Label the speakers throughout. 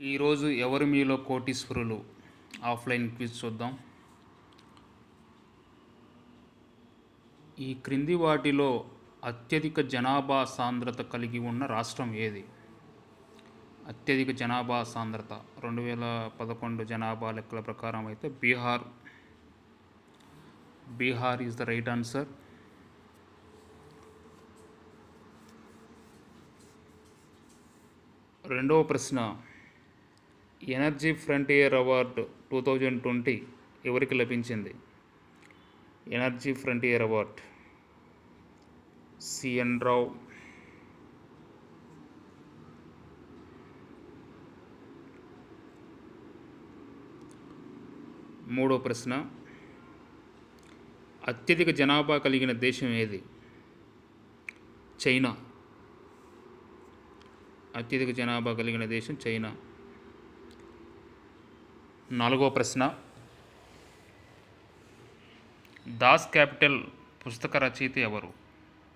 Speaker 1: ఈరోజు ఎవరు మీలో కోటీశ్వరులు? ఆఫ్లైన్ క్విజ్ చూద్దాం. ఈ క్రింది వాటిలో అత్యధిక జనాభా సాంద్రత కలిగి ఉన్న రాష్ట్రం ఏది? అత్యధిక జనాభా సాంద్రత రెండు వేల పదకొండు జనాభా లెక్కల ప్రకారం అయితే Bihar. Bihar is the right answer. రెండవ ప్రశ్న. Energy frontier award two thousand twenty ఎవరికి లభించింది? Energy frontier award. CN Rao. మూడో ప్రశ్న. అత్యధిక జనాభా కలిగిన దేశం ఏది? చైనా. అత్యధిక జనాభా కలిగిన దేశం చైనా. నాలుగో ప్రశ్న. దాస్ క్యాపిటల్ పుస్తక రచయిత ఎవరు?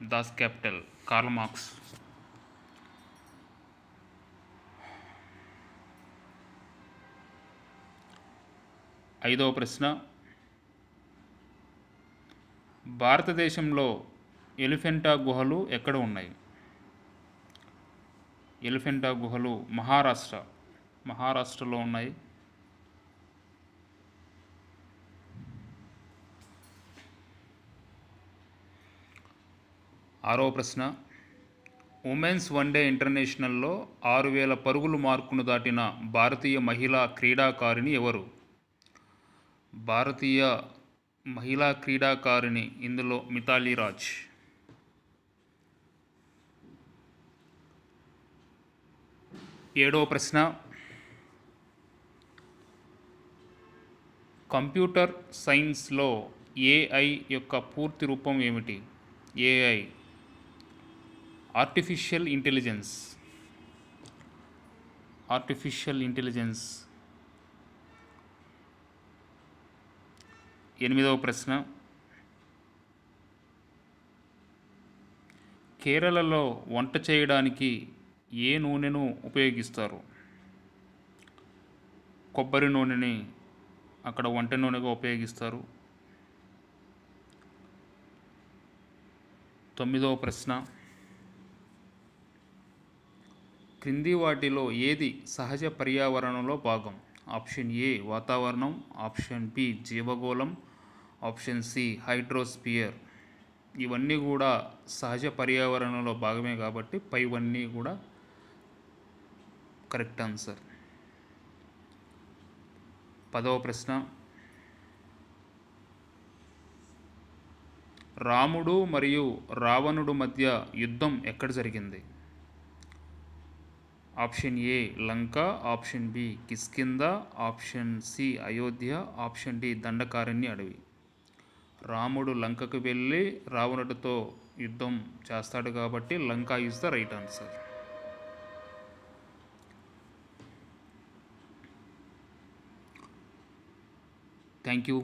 Speaker 1: Das capital Karl Marx. ఐదవ ప్రశ్న. భారతదేశంలో ఎలిఫెంటా గుహలు ఎక్కడ ఉన్నాయి? ఎలిఫెంటా గుహలు మహారాష్ట్ర. మహారాష్ట్రలో ఉన్నాయి. ఆరో ప్రశ్న. ఉమెన్స్ వన్డే ఇంటర్నేషనల్లో ఆరు వేల పరుగులు మార్కును దాటిన భారతీయ మహిళా క్రీడాకారిణి ఎవరు? భారతీయ మహిళా క్రీడాకారిణి ఇందులో మితాలీ రాజ్. ఏడవ ప్రశ్న. కంప్యూటర్ సైన్స్లో ఏఐ యొక్క పూర్తి రూపం ఏమిటి? AI artificial intelligence artificial intelligence ఎనిమిదవ ప్రశ్న. కేరళలో వంట చేయడానికి ఏ నూనెను ఉపయోగిస్తారు? కొబ్బరి నూనెని అక్కడ వంట నూనెగా ఉపయోగిస్తారు. తొమ్మిదవ ప్రశ్న. క్రింది వాటిలో ఏది సహజ పర్యావరణంలో భాగం? ఆప్షన్ ఏ వాతావరణం. Option B జీవగోళం. Option C hydrosphere. ఇవన్నీ కూడా సహజ పర్యావరణంలో భాగమే కాబట్టి పైవన్నీ కూడా కరెక్ట్ ఆన్సర్. పదవ ప్రశ్న. రాముడు మరియు రావణుడు మధ్య యుద్ధం ఎక్కడ జరిగింది? Option A Lanka option B Kishkindha option C Ayodhya option D Dandakaranya అడవి. రాముడు లంకకు వెళ్ళి రావణుడితో యుద్ధం చేస్తాడు కాబట్టి Lanka is the right answer thank you